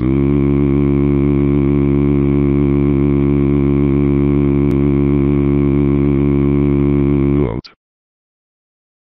Sir.